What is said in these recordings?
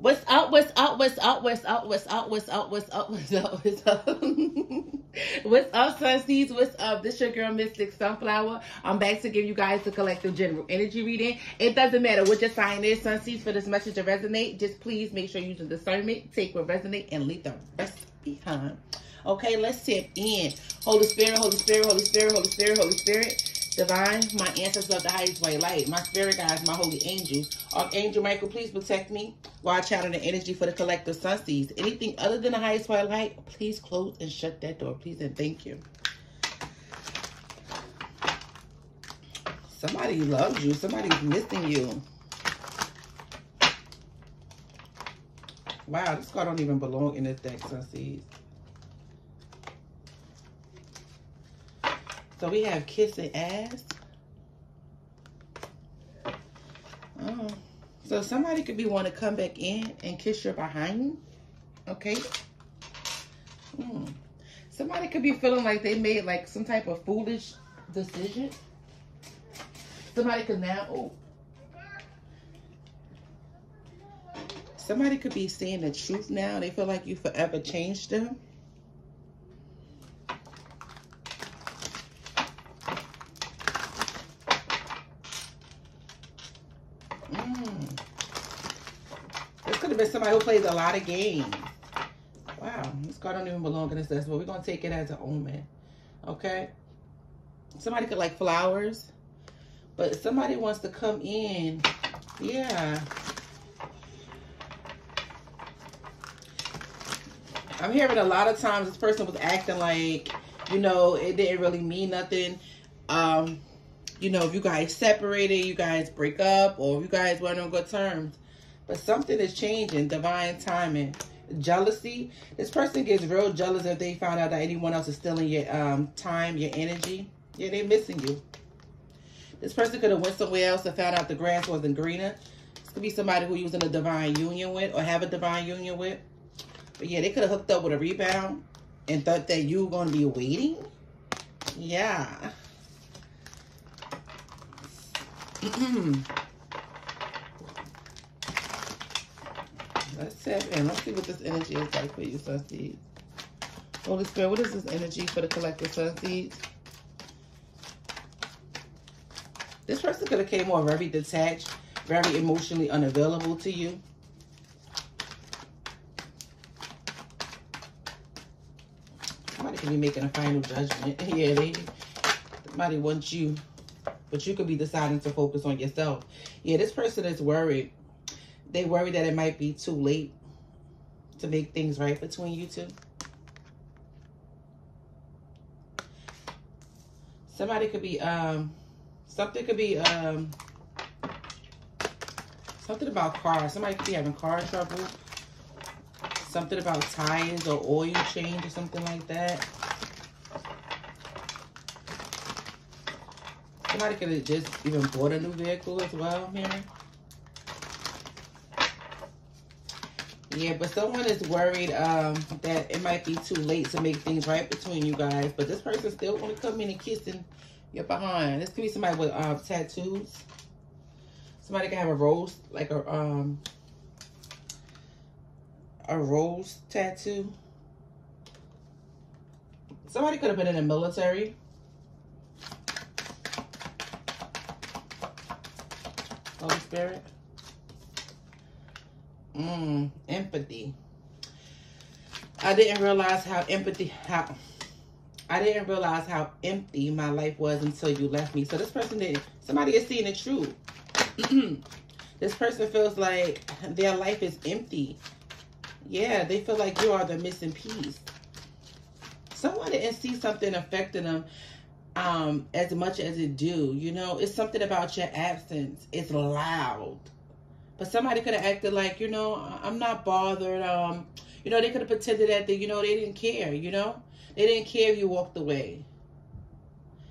What's up? What's up? What's up? What's up? What's up? What's up? What's up? What's up? What's up? what's up, Sunseeds? What's up? This your girl, Mystic Sunflower. I'm back to give you guys the collective general energy reading. It doesn't matter what your sign is, Sunseeds, for this message to resonate. Just please make sure you the discernment, take what resonate, and leave the rest behind. Okay, let's tip in. Holy Spirit, Holy Spirit, Holy Spirit, Holy Spirit, Holy Spirit. Divine, my ancestors of the highest white light, my spirit guides, my holy angels. Um, Archangel Michael, please protect me while I channel the energy for the collective sun seeds. Anything other than the highest white light, please close and shut that door, please, and thank you. Somebody loves you. Somebody's missing you. Wow, this card don't even belong in this deck, Sunseeds. So we have kissing ass. Oh. So somebody could be want to come back in and kiss your behind. Okay. Hmm. Somebody could be feeling like they made like some type of foolish decision. Somebody could now, oh. Somebody could be seeing the truth now. They feel like you forever changed them. been somebody who plays a lot of games. Wow, this card don't even belong in this list, but we're going to take it as an omen. Okay? Somebody could like flowers, but somebody wants to come in. Yeah. I'm hearing a lot of times this person was acting like, you know, it didn't really mean nothing. Um, you know, if you guys separated, you guys break up, or if you guys weren't on good terms. But something is changing. Divine timing. Jealousy. This person gets real jealous if they find out that anyone else is stealing your um, time, your energy. Yeah, they're missing you. This person could have went somewhere else and found out the grass wasn't greener. This could be somebody who you're using a divine union with or have a divine union with. But yeah, they could have hooked up with a rebound and thought that you were going to be waiting. Yeah. Let's tap in. Let's see what this energy is like for you, Sun Seeds. Holy Spirit, what is this energy for the collective Sun Seeds? This person could have came off very detached, very emotionally unavailable to you. Somebody could be making a final judgment. yeah, they, somebody wants you, but you could be deciding to focus on yourself. Yeah, this person is worried they worry that it might be too late to make things right between you two. Somebody could be, um, something could be, um, something about cars. Somebody could be having car trouble. Something about tires or oil change or something like that. Somebody could have just even bought a new vehicle as well, here. Yeah, but someone is worried um, that it might be too late to make things right between you guys. But this person still want to come in and kissing your behind. This could be somebody with uh, tattoos. Somebody can have a rose, like a um a rose tattoo. Somebody could have been in the military. Holy Spirit. Mm, empathy. I didn't realize how empathy, how, I didn't realize how empty my life was until you left me. So this person did, somebody is seeing the truth. this person feels like their life is empty. Yeah, they feel like you are the missing piece. Someone didn't see something affecting them um, as much as it do. You know, it's something about your absence. It's loud. But somebody could have acted like, you know, I'm not bothered. Um, you know, they could have pretended that they, you know, they didn't care, you know? They didn't care if you walked away.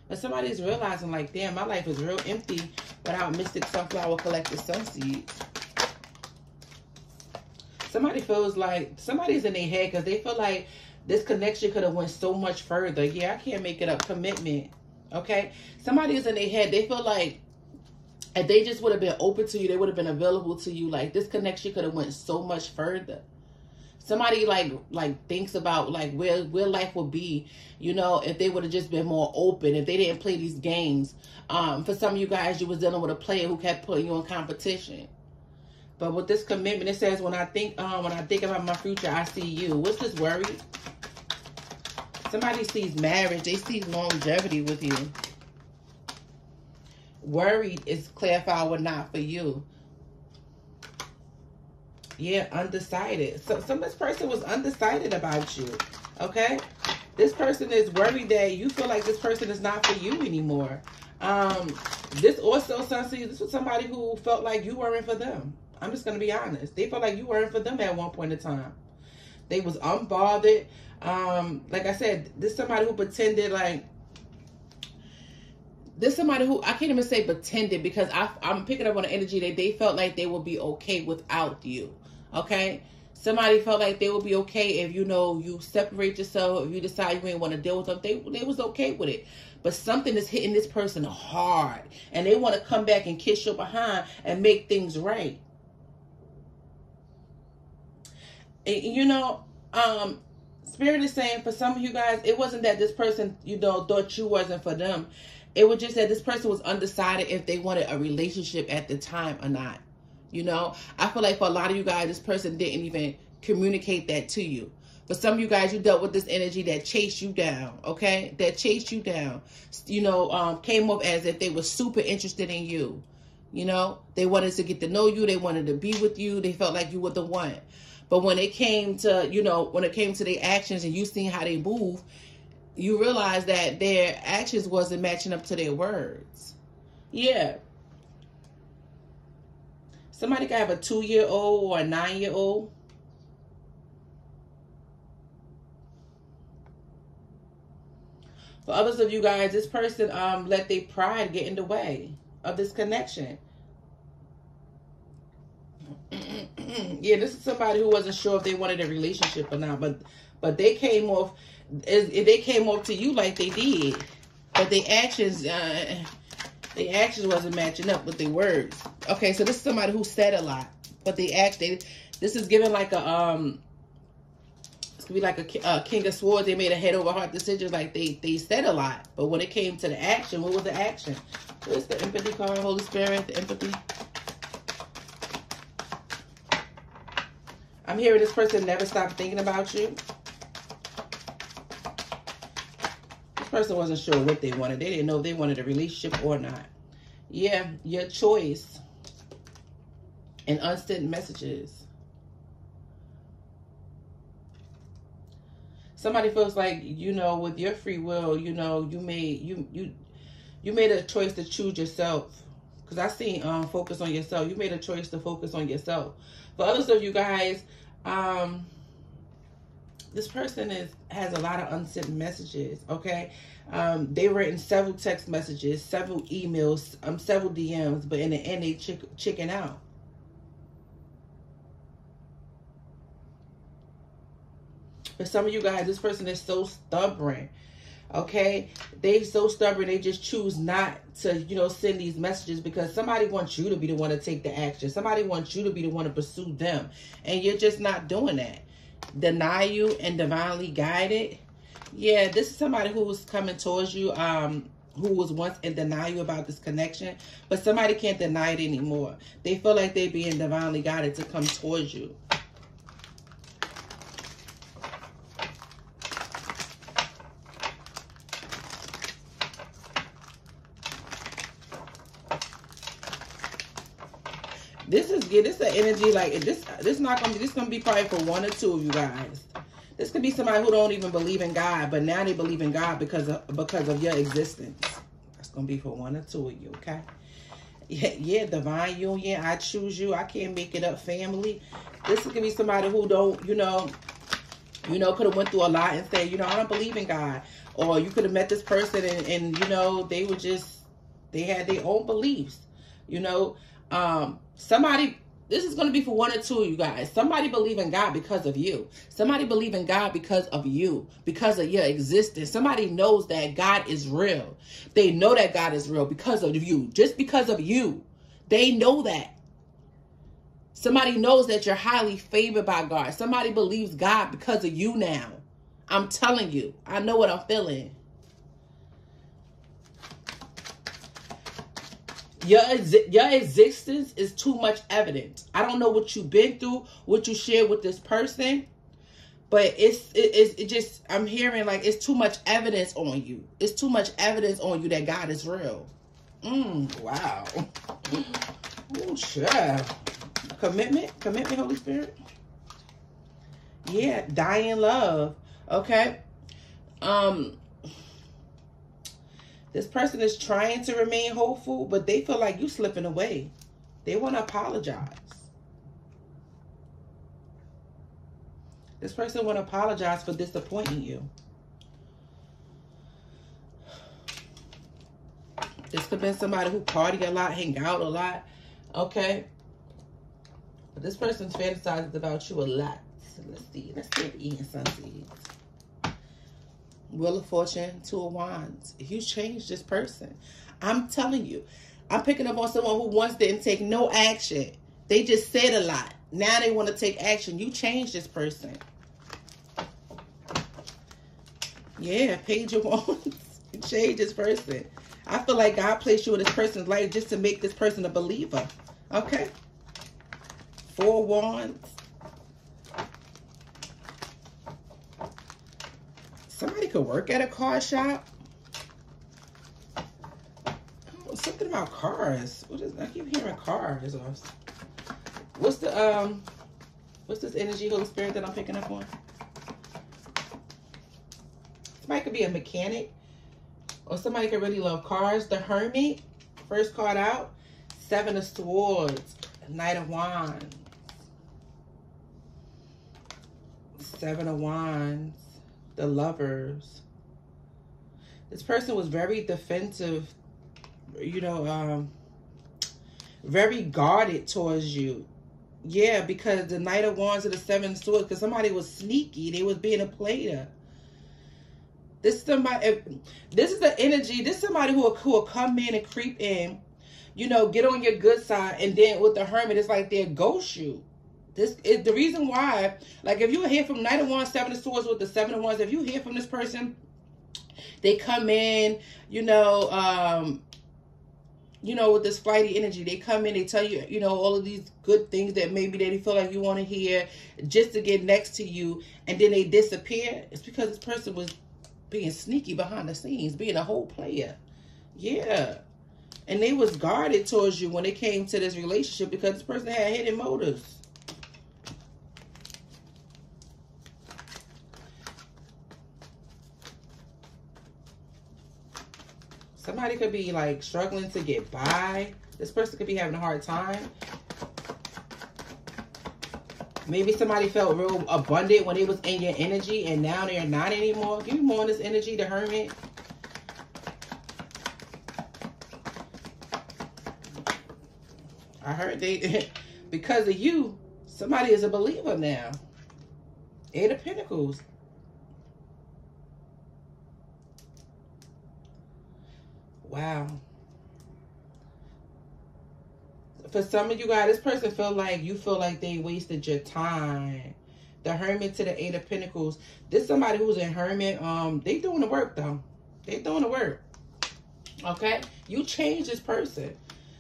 But somebody's realizing like, damn, my life is real empty without Mystic Sunflower Collective Sunseeds. Somebody feels like, somebody's in their head because they feel like this connection could have went so much further. Yeah, I can't make it up. Commitment. Okay? Somebody's in their head. They feel like if they just would have been open to you, they would have been available to you. Like this connection could have went so much further. Somebody like like thinks about like where where life would be, you know, if they would have just been more open, if they didn't play these games. Um, for some of you guys, you was dealing with a player who kept putting you in competition. But with this commitment, it says when I think um when I think about my future, I see you. What's this worry? Somebody sees marriage, they see longevity with you. Worried is clarified or not for you. Yeah, undecided. So some this person was undecided about you. Okay? This person is worried that you feel like this person is not for you anymore. Um, this also, Sunseed, this was somebody who felt like you weren't for them. I'm just gonna be honest. They felt like you weren't for them at one point in time. They was unbothered. Um, like I said, this somebody who pretended like this somebody who I can't even say pretended because I, I'm picking up on the energy that they felt like they would be okay without you. Okay, somebody felt like they would be okay if you know you separate yourself, if you decide you ain't want to deal with them. They they was okay with it, but something is hitting this person hard, and they want to come back and kiss you behind and make things right. And, you know, um, Spirit is saying for some of you guys, it wasn't that this person, you know, thought you wasn't for them. It was just that this person was undecided if they wanted a relationship at the time or not. You know, I feel like for a lot of you guys, this person didn't even communicate that to you. For some of you guys, you dealt with this energy that chased you down, okay? That chased you down. You know, um, came up as if they were super interested in you. You know, they wanted to get to know you. They wanted to be with you. They felt like you were the one. But when it came to, you know, when it came to their actions and you seen how they move, you realize that their actions wasn't matching up to their words. Yeah. Somebody could have a two-year-old or a nine-year-old. For others of you guys, this person um let their pride get in the way of this connection. yeah, this is somebody who wasn't sure if they wanted a relationship or not, but but they came off they came up to you like they did, but the actions uh, the actions wasn't matching up with the words. Okay, so this is somebody who said a lot, but they acted. this is given like a um it's gonna be like a, king of swords. They made a head over heart decision, like they they said a lot, but when it came to the action, what was the action? Where's the empathy card, Holy Spirit, the empathy? I'm hearing this person never stopped thinking about you. Person wasn't sure what they wanted. They didn't know if they wanted a relationship or not. Yeah, your choice and unsent messages. Somebody feels like, you know, with your free will, you know, you made you you you made a choice to choose yourself. Because I see um focus on yourself. You made a choice to focus on yourself. For others of you guys, um, this person is has a lot of unsent messages. Okay, um, they written several text messages, several emails, um, several DMs, but in the end they chick chicken out. For some of you guys, this person is so stubborn okay they so stubborn they just choose not to you know send these messages because somebody wants you to be the one to take the action somebody wants you to be the one to pursue them and you're just not doing that deny you and divinely guided yeah this is somebody who's coming towards you um who was once in denial about this connection but somebody can't deny it anymore. They feel like they're being divinely guided to come towards you Is. This is an energy like this. This not gonna be. This gonna be probably for one or two of you guys. This could be somebody who don't even believe in God, but now they believe in God because of because of your existence. That's gonna be for one or two of you. Okay. Yeah, yeah, divine union. I choose you. I can't make it up. Family. This could be somebody who don't, you know, you know, could have went through a lot and said, you know, I don't believe in God. Or you could have met this person and, and, you know, they were just, they had their own beliefs. You know, um, somebody this is going to be for one or two of you guys. Somebody believe in God because of you. Somebody believe in God because of you, because of your existence. Somebody knows that God is real. They know that God is real because of you, just because of you. They know that. Somebody knows that you're highly favored by God. Somebody believes God because of you now. I'm telling you. I know what I'm feeling. Your, your existence is too much evidence. I don't know what you've been through, what you shared with this person, but it's it, it's it just I'm hearing like it's too much evidence on you. It's too much evidence on you that God is real. Mm, wow. Oh, sure. Commitment, commitment, Holy Spirit. Yeah, dying love. Okay. Um, this person is trying to remain hopeful, but they feel like you slipping away. They want to apologize. This person want to apologize for disappointing you. This could have been somebody who party a lot, hang out a lot. Okay. But this person's fantasizes about you a lot. So let's see. Let's see if eating sun seeds. Wheel of Fortune, Two of Wands. You changed this person. I'm telling you. I'm picking up on someone who once didn't take no action. They just said a lot. Now they want to take action. You changed this person. Yeah, Page of Wands. you changed this person. I feel like God placed you in this person's life just to make this person a believer. Okay? Four Wands. Somebody could work at a car shop. Oh, something about cars. What is I keep hearing cars. What's the um what's this energy Holy Spirit that I'm picking up on? Somebody could be a mechanic. Or somebody could really love cars. The Hermit, first card out. Seven of Swords. Knight of Wands. Seven of Wands the lovers. This person was very defensive, you know, um, very guarded towards you. Yeah, because the Knight of Wands and the Seven Swords, because somebody was sneaky. They was being a player. This is somebody, this is the energy. This is somebody who will, who will come in and creep in, you know, get on your good side, and then with the Hermit, it's like they'll ghost you. This is the reason why, like if you hear from Knight of Wands, Seven of Swords with the Seven of Wands, if you hear from this person, they come in, you know, um, you know, with this flighty energy, they come in, they tell you, you know, all of these good things that maybe they feel like you want to hear just to get next to you, and then they disappear. It's because this person was being sneaky behind the scenes, being a whole player. Yeah. And they was guarded towards you when it came to this relationship because this person had hidden motives. Somebody could be like struggling to get by. This person could be having a hard time. Maybe somebody felt real abundant when they was in your energy and now they're not anymore. Give me more on this energy, the hermit. I heard they, because of you, somebody is a believer now. Eight of Pentacles. Wow. For some of you guys, this person feel like you feel like they wasted your time. The Hermit to the Eight of Pentacles. This somebody who's in Hermit. Um, they doing the work though. They doing the work. Okay? You change this person.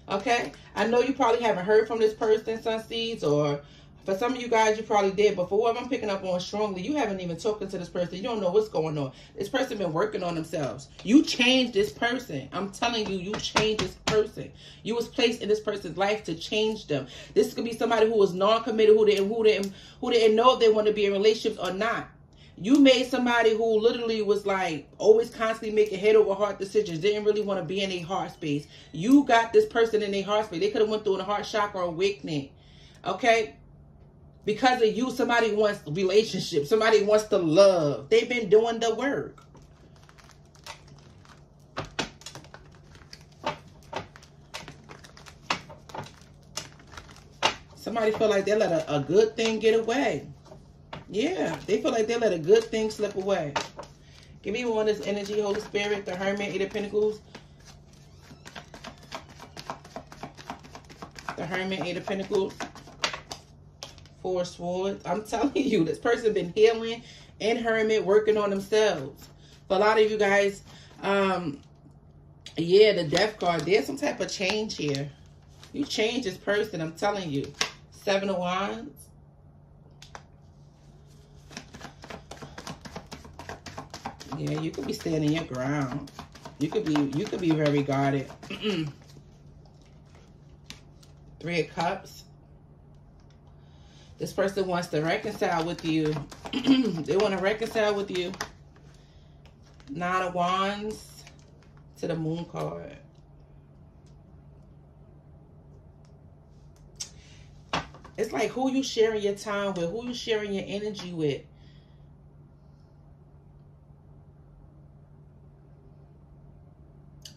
Okay? I know you probably haven't heard from this person, Sun Seeds, or for some of you guys, you probably did, but for whoever I'm picking up on strongly, you haven't even talked to this person. You don't know what's going on. This person been working on themselves. You changed this person. I'm telling you, you changed this person. You was placed in this person's life to change them. This could be somebody who was non-committed, who didn't, who didn't, who didn't know if they want to be in relationships or not. You made somebody who literally was like always constantly making head over heart decisions, didn't really want to be in a heart space. You got this person in a heart space. They could have went through a heart chakra awakening. Okay? Because of you, somebody wants relationship. Somebody wants to love. They've been doing the work. Somebody feel like they let a, a good thing get away. Yeah, they feel like they let a good thing slip away. Give me one of this energy, Holy Spirit, the Hermit, Eight of Pentacles. the Hermit, Eight of Pentacles. Four Swords. I'm telling you, this person been healing and Hermit, working on themselves. For a lot of you guys, um, yeah, the Death card. There's some type of change here. You change this person, I'm telling you. Seven of Wands. Yeah, you could be standing your ground. You could be you could be very guarded. Three of Cups. This person wants to reconcile with you. they want to reconcile with you. Nine of Wands to the Moon card. It's like who you sharing your time with, who you sharing your energy with.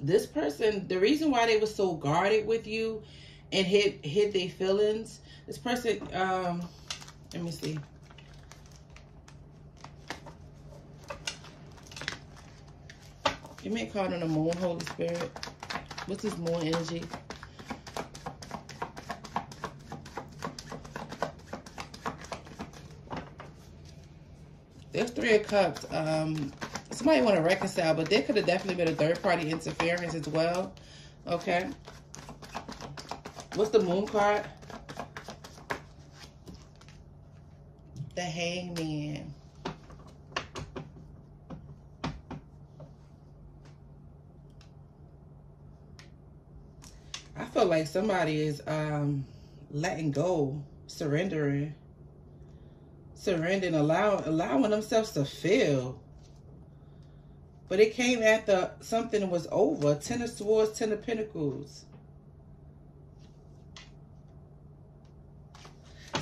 This person, the reason why they were so guarded with you and hit hit their feelings, this person, um, let me see. You may call on the moon, Holy Spirit. What's this moon energy? There's three of cups. Um, somebody want to reconcile, but there could have definitely been a third party interference as well. Okay. What's the moon card? The hangman. I feel like somebody is um, letting go, surrendering surrendering, allowing, allowing themselves to feel. But it came after something was over. Ten of Swords, Ten of Pentacles.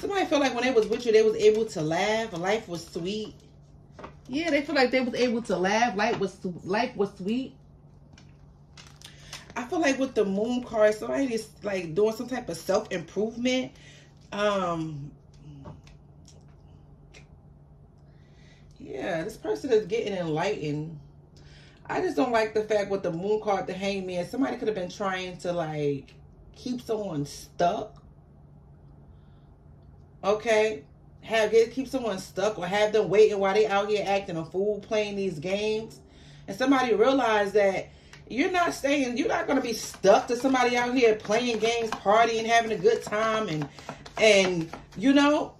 Somebody felt like when they was with you, they was able to laugh. Life was sweet. Yeah, they feel like they was able to laugh. Life was life was sweet. I feel like with the moon card, somebody is like doing some type of self improvement. Um, Yeah, this person is getting enlightened. I just don't like the fact with the moon card, the hangman. Somebody could have been trying to like keep someone stuck. Okay. Have get, keep someone stuck or have them waiting while they out here acting a fool playing these games. And somebody realized that you're not staying, you're not gonna be stuck to somebody out here playing games, partying, having a good time and and you know,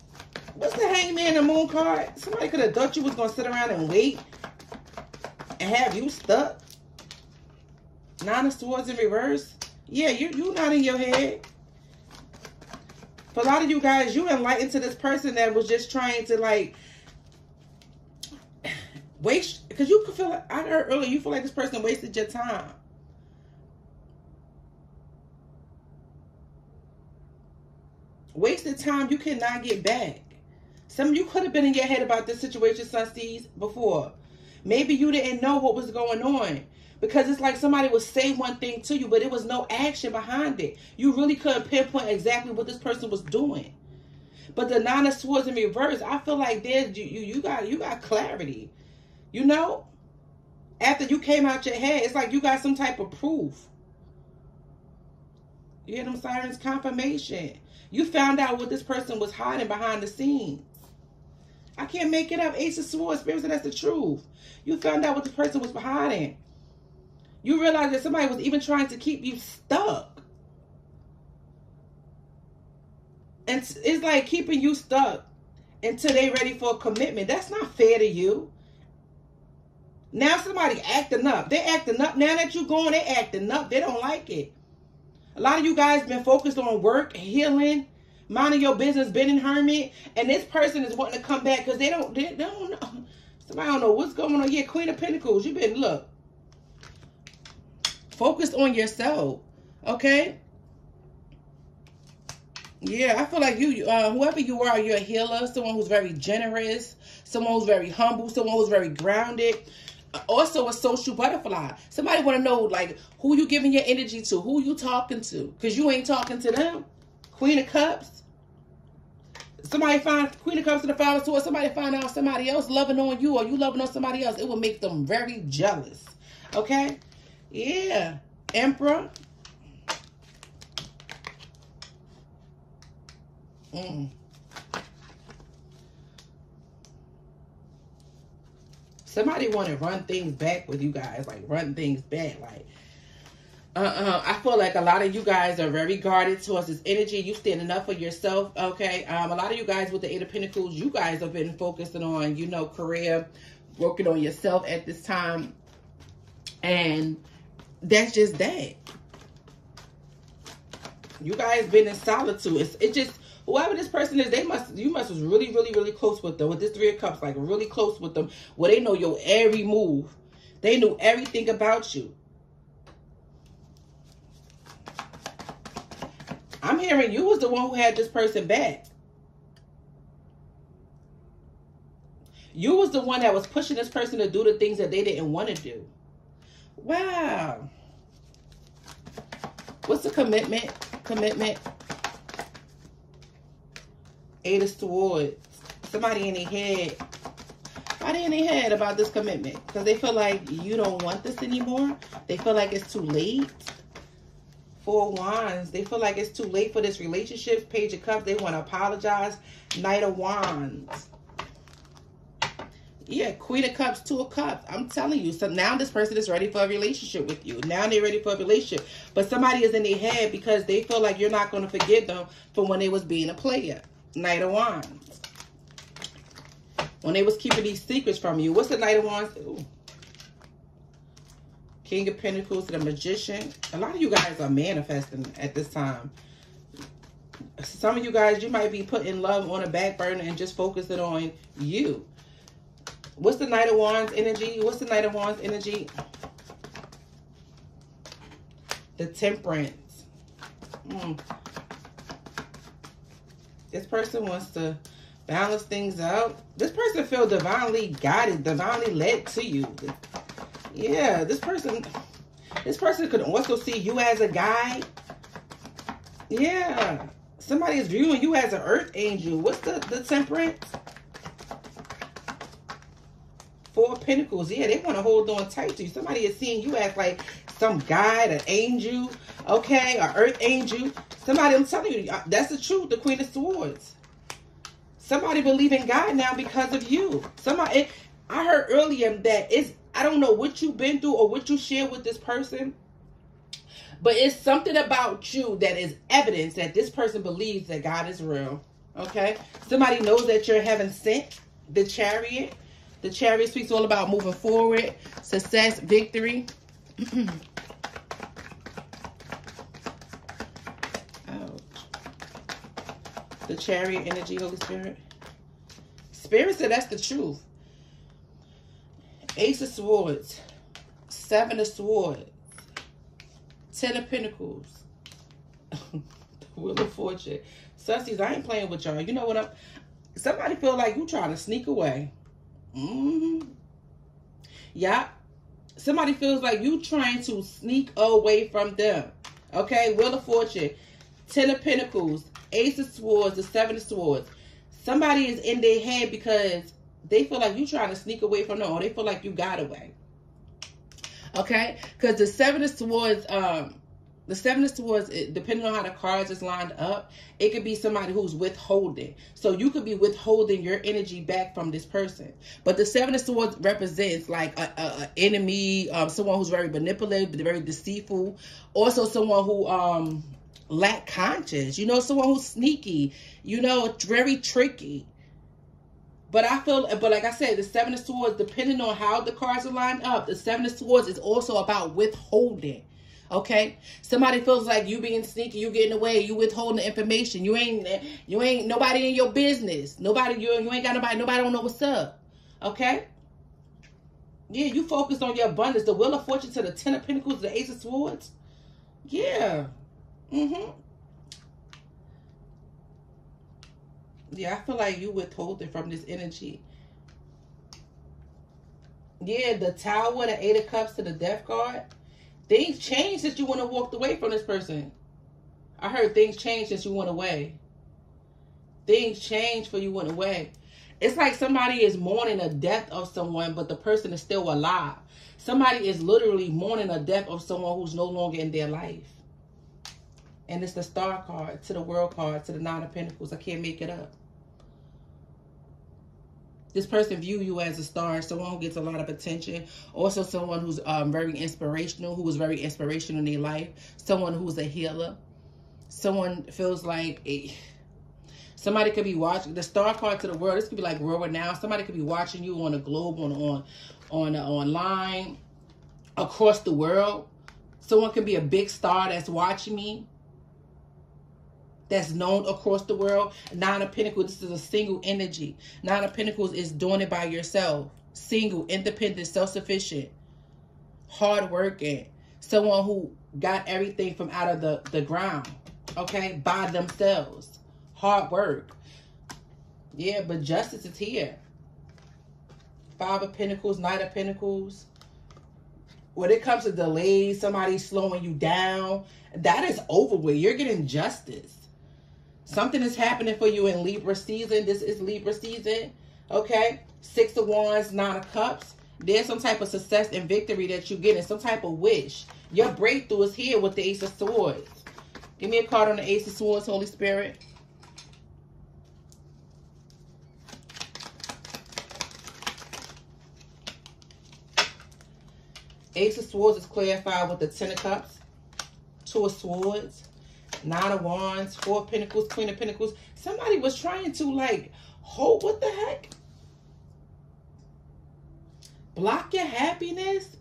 What's the hangman the moon card? Somebody could have thought you was going to sit around and wait and have you stuck. Nine of swords in reverse. Yeah, you, you not in your head. For a lot of you guys, you enlightened to this person that was just trying to like waste because you could feel I heard earlier you feel like this person wasted your time. Wasted time you cannot get back. Some of you could have been in your head about this situation, Sunseeds, before. Maybe you didn't know what was going on. Because it's like somebody would say one thing to you, but it was no action behind it. You really couldn't pinpoint exactly what this person was doing. But the nine of swords in reverse, I feel like there's you, you you got you got clarity. You know? After you came out your head, it's like you got some type of proof. You hear them sirens? Confirmation. You found out what this person was hiding behind the scenes. I can't make it up. Ace of Swords, Spirit that's the truth. You found out what the person was behind. You realize that somebody was even trying to keep you stuck. And it's like keeping you stuck until they ready for a commitment. That's not fair to you. Now somebody acting up. They acting up. Now that you're going, they acting up. They don't like it. A lot of you guys been focused on work, healing, minding your business, being in hermit, and this person is wanting to come back because they don't, they, they don't know. Somebody don't know what's going on. Yeah, Queen of Pentacles, you've been, look, focused on yourself, okay? Yeah, I feel like you, uh, whoever you are, you're a healer, someone who's very generous, someone who's very humble, someone who's very grounded. Also a social butterfly. Somebody want to know, like, who you giving your energy to, who you talking to, because you ain't talking to them. Queen of Cups. Somebody find Queen of Cups to the Five of. Somebody find out somebody else loving on you or you loving on somebody else. It will make them very jealous. Okay? Yeah. Emperor. Mm. Somebody want to run things back with you guys, like run things back, like uh-uh. I feel like a lot of you guys are very guarded towards this energy. You standing up for yourself, okay? Um, a lot of you guys with the Eight of Pentacles, you guys have been focusing on, you know, career, working on yourself at this time. And that's just that. You guys been in solitude. It's, it just, whoever this person is, they must, you must was really, really, really close with them. With this Three of Cups, like really close with them, where they know your every move. They knew everything about you. I'm hearing you was the one who had this person back. You was the one that was pushing this person to do the things that they didn't want to do. Wow. What's the commitment? Commitment. Eight of Swords. Somebody in their head. They in their head about this commitment? Because they feel like you don't want this anymore. They feel like it's too late. Four Wands. They feel like it's too late for this relationship. Page of Cups. They want to apologize. Knight of Wands. Yeah, Queen of Cups, Two of Cups. I'm telling you. So now this person is ready for a relationship with you. Now they're ready for a relationship. But somebody is in their head because they feel like you're not going to forgive them from when they was being a player. Knight of Wands. When they was keeping these secrets from you. What's the Knight of Wands? Ooh. King of Pentacles the Magician. A lot of you guys are manifesting at this time. Some of you guys, you might be putting love on a back burner and just focusing on you. What's the Knight of Wands energy? What's the Knight of Wands energy? The Temperance. Mm. This person wants to balance things out. This person feel divinely guided, divinely led to you. Yeah, this person, this person could also see you as a guide. Yeah. Somebody is viewing you as an earth angel. What's the, the temperance? Four Pentacles. Yeah, they want to hold on tight to you. Somebody is seeing you as like some guide, an angel, okay, an earth angel. Somebody, I'm telling you, uh, that's the truth, the Queen of Swords. Somebody believe in God now because of you. Somebody, I heard earlier that it's I don't know what you've been through or what you share with this person. But it's something about you that is evidence that this person believes that God is real. Okay? Somebody knows that you're heaven sent. The chariot. The chariot speaks all about moving forward, success, victory. The chariot energy, Holy Spirit. Spirit said that's the truth. Ace of Swords, Seven of Swords, Ten of Pentacles, the Wheel of Fortune. Sussies, I ain't playing with y'all. You know what I'm... Somebody feel like you trying to sneak away. Mm-hmm. Yeah. Somebody feels like you trying to sneak away from them. Okay, Wheel of Fortune, Ten of Pentacles, Ace of Swords, the Seven of Swords. Somebody is in their head because they feel like you trying to sneak away from them or they feel like you got away. Okay? Because the seven of swords, um, the seven of swords, depending on how the cards is lined up, it could be somebody who's withholding. So you could be withholding your energy back from this person. But the seven of swords represents like a, a, a enemy, um, someone who's very manipulative, very deceitful. Also someone who, um, lack conscience. You know, someone who's sneaky. You know, very tricky. But I feel, but like I said, the Seven of Swords, depending on how the cards are lined up, the Seven of Swords is also about withholding. Okay, somebody feels like you being sneaky, you getting away, you withholding the information. You ain't, you ain't nobody in your business. Nobody, you, you ain't got nobody. Nobody don't know what's up. Okay. Yeah, you focus on your abundance. The Wheel of Fortune to the Ten of Pentacles, the Ace of Swords. Yeah. Mm-hmm. Yeah, I feel like you withholding from this energy. Yeah, the tower, the eight of cups to the death card. Things changed since you went and walked away from this person. I heard things changed since you went away. Things changed for you went away. It's like somebody is mourning the death of someone, but the person is still alive. Somebody is literally mourning the death of someone who's no longer in their life. And it's the star card to the world card to the nine of pentacles. I can't make it up. This person view you as a star, someone who gets a lot of attention. Also someone who's um, very inspirational, who was very inspirational in their life. Someone who's a healer. Someone feels like a... Somebody could be watching the star card to the world. This could be like world now. Somebody could be watching you on a globe, on on on uh, online, across the world. Someone could be a big star that's watching me that's known across the world. Nine of Pentacles, this is a single energy. Nine of Pentacles is doing it by yourself. Single, independent, self-sufficient, hardworking. Someone who got everything from out of the, the ground, okay, by themselves. Hard work. Yeah, but justice is here. Five of Pentacles, Knight of Pentacles. When it comes to delays, somebody slowing you down, that is over with. You're getting justice. Something is happening for you in Libra season. This is Libra season. Okay. Six of Wands, Nine of Cups. There's some type of success and victory that you're getting. Some type of wish. Your breakthrough is here with the Ace of Swords. Give me a card on the Ace of Swords, Holy Spirit. Ace of Swords is clarified with the Ten of Cups. Two of Swords. Nine of Wands, Four of Pentacles, Queen of Pentacles. Somebody was trying to like hold, what the heck? Block your happiness?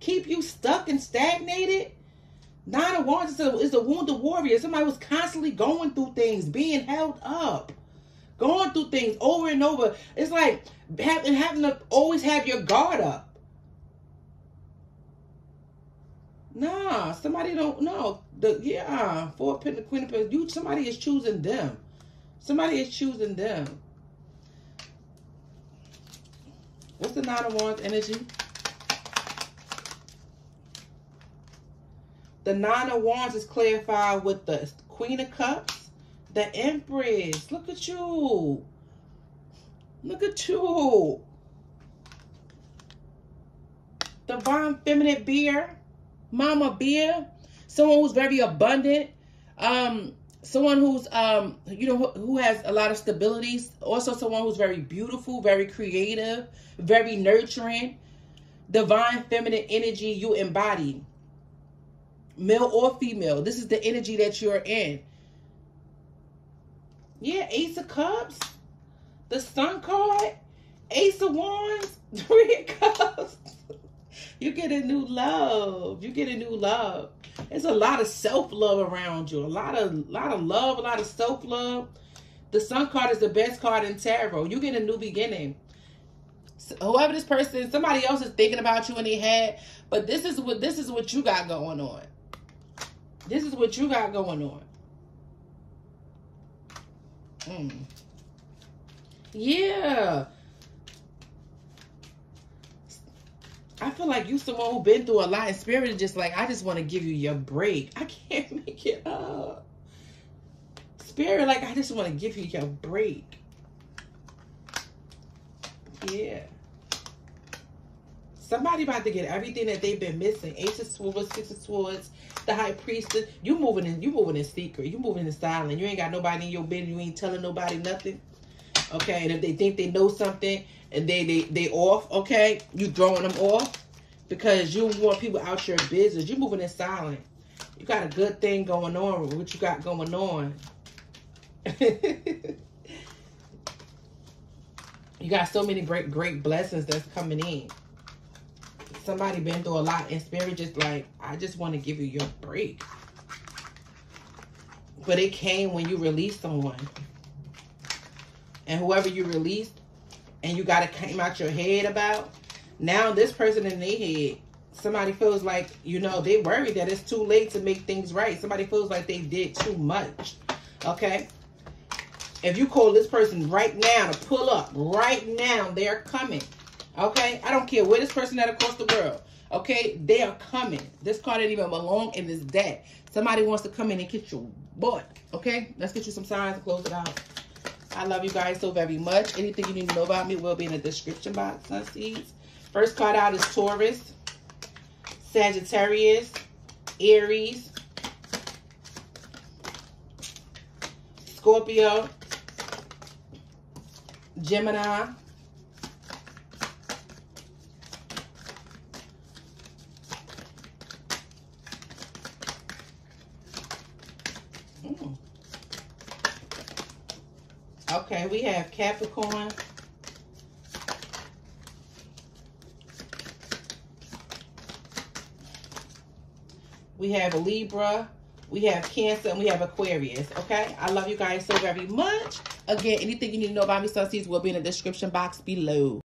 Keep you stuck and stagnated? Nine of Wands is a, is a wounded warrior. Somebody was constantly going through things, being held up. Going through things over and over. It's like having, having to always have your guard up. Nah, somebody don't know. The yeah, four pin pentacles. You somebody is choosing them. Somebody is choosing them. What's the nine of wands energy? The nine of wands is clarified with the queen of cups, the empress. Look at you. Look at you. Divine feminine beer mama beer, someone who's very abundant, um, someone who's um, you know who, who has a lot of stability, also someone who's very beautiful, very creative, very nurturing, divine feminine energy you embody. Male or female, this is the energy that you're in. Yeah, Ace of Cups, the Sun card, Ace of Wands, Three of Cups. You get a new love. You get a new love. There's a lot of self-love around you. A lot of lot of love, a lot of self-love. The sun card is the best card in tarot. You get a new beginning. So whoever this person, somebody else is thinking about you in their head, but this is what this is what you got going on. This is what you got going on. Mm. Yeah. I feel like you someone who been through a lot spirit is just like, I just want to give you your break. I can't make it up. Spirit, like, I just want to give you your break. Yeah. Somebody about to get everything that they've been missing. Ace of Swords, Six of Swords, the High Priestess. You moving in, you moving in secret. You moving in silent. You ain't got nobody in your bed. You ain't telling nobody nothing. Okay, and if they think they know something, and they they they off, okay? You throwing them off because you want people out your business. You're moving in silent. You got a good thing going on. What you got going on? you got so many great great blessings that's coming in. Somebody been through a lot and spirit just like, I just want to give you your break. But it came when you released someone. And whoever you released, and you got it came out your head about, now this person in their head, somebody feels like, you know, they worry that it's too late to make things right. Somebody feels like they did too much. Okay? If you call this person right now to pull up, right now, they're coming. Okay? I don't care where this person at across the world. Okay? They are coming. This card didn't even belong in this deck. Somebody wants to come in and get your butt. Okay? Let's get you some signs and close it out. I love you guys so very much. Anything you need to know about me will be in the description box, Sun Seeds. First card out is Taurus, Sagittarius, Aries, Scorpio, Gemini, have Capricorn. We have a Libra. We have Cancer and we have Aquarius. Okay. I love you guys so very much. Again, anything you need to know about me, Sunseeds, will be in the description box below.